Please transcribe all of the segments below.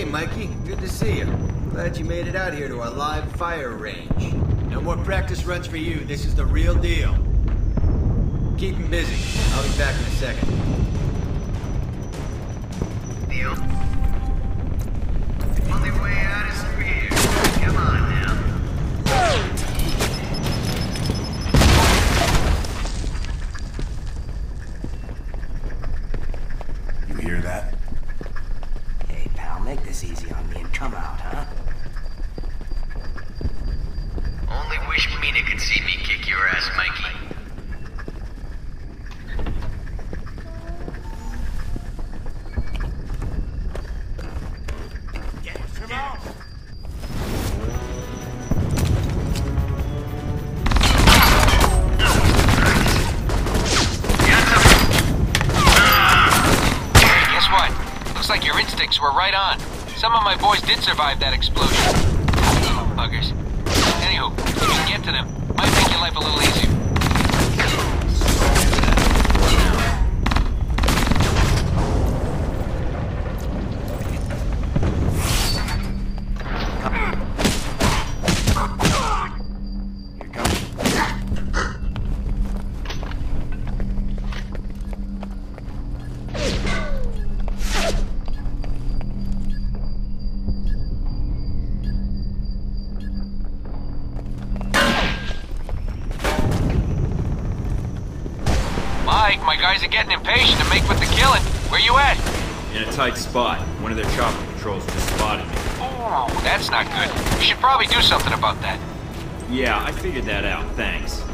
Hey, Mikey. Good to see you. Glad you made it out here to our live fire range. No more practice runs for you. This is the real deal. Keep him busy. I'll be back in a second. Deal. Like your instincts were right on. Some of my boys did survive that explosion. Buggers. Anywho, if you can get to them, might make your life a little getting impatient to make with the killing. Where you at? In a tight spot. One of their chopper patrols just spotted me. Oh, that's not good. We should probably do something about that. Yeah, I figured that out. Thanks.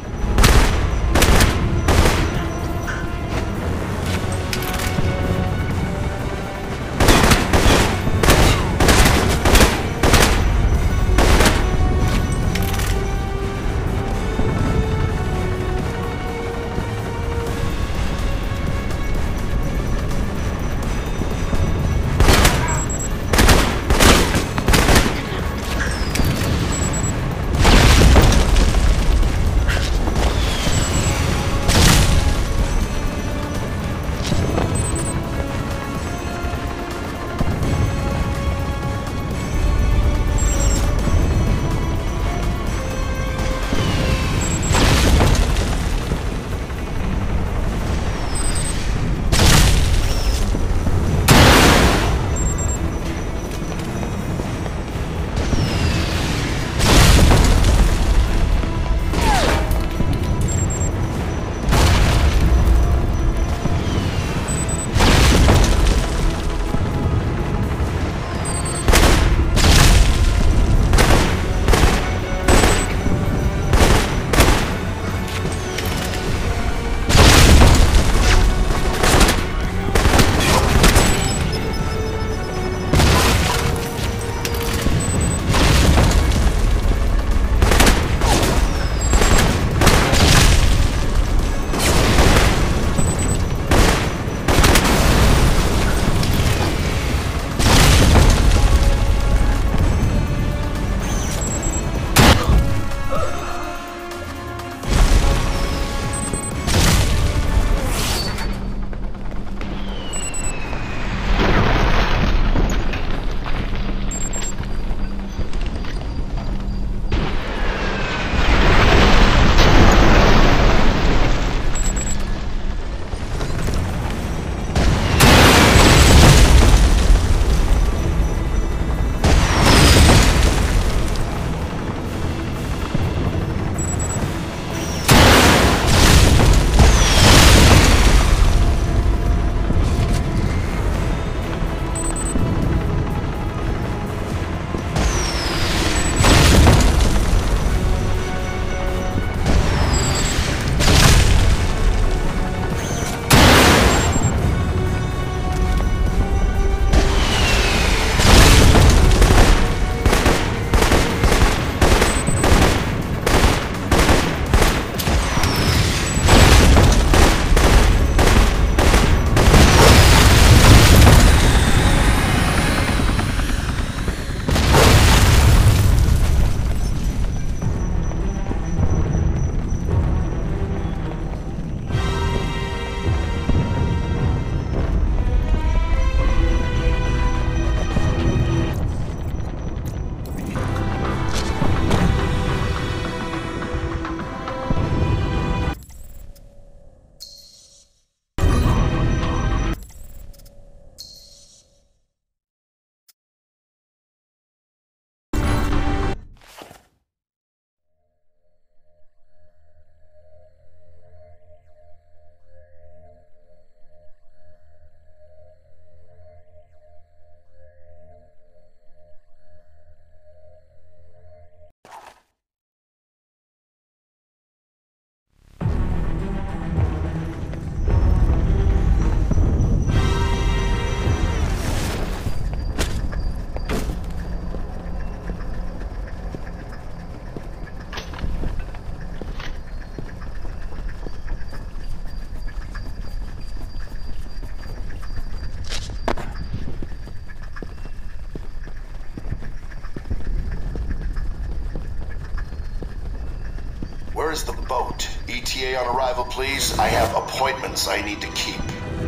The boat? ETA on arrival, please. I have appointments I need to keep.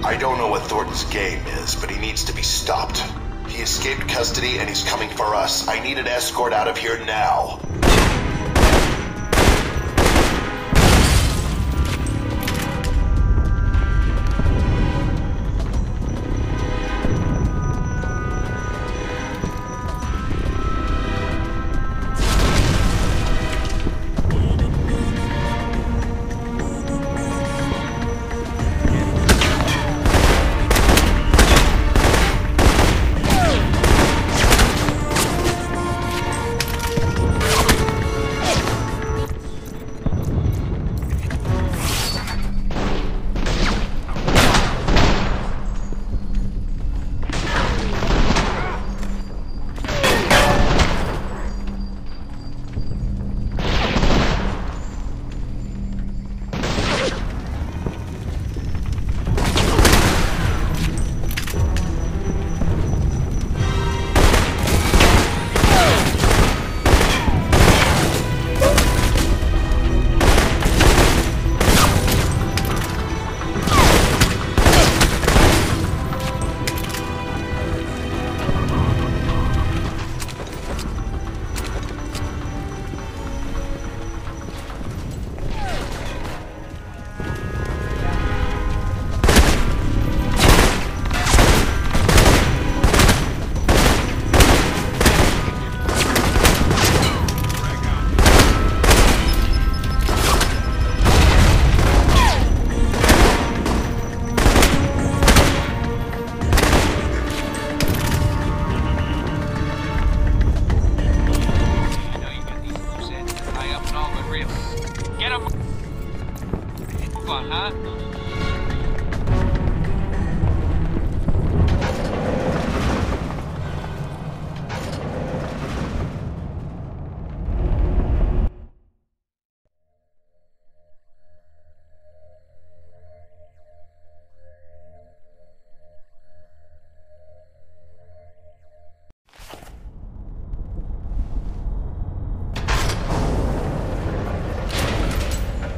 I don't know what Thorton's game is, but he needs to be stopped. He escaped custody and he's coming for us. I need an escort out of here now.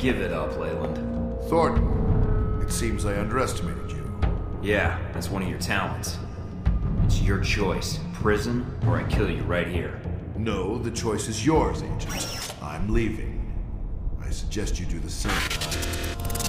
Give it up, Leland. Thorton, it seems I underestimated you. Yeah, that's one of your talents. It's your choice prison or I kill you right here. No, the choice is yours, Agent. I'm leaving. I suggest you do the same.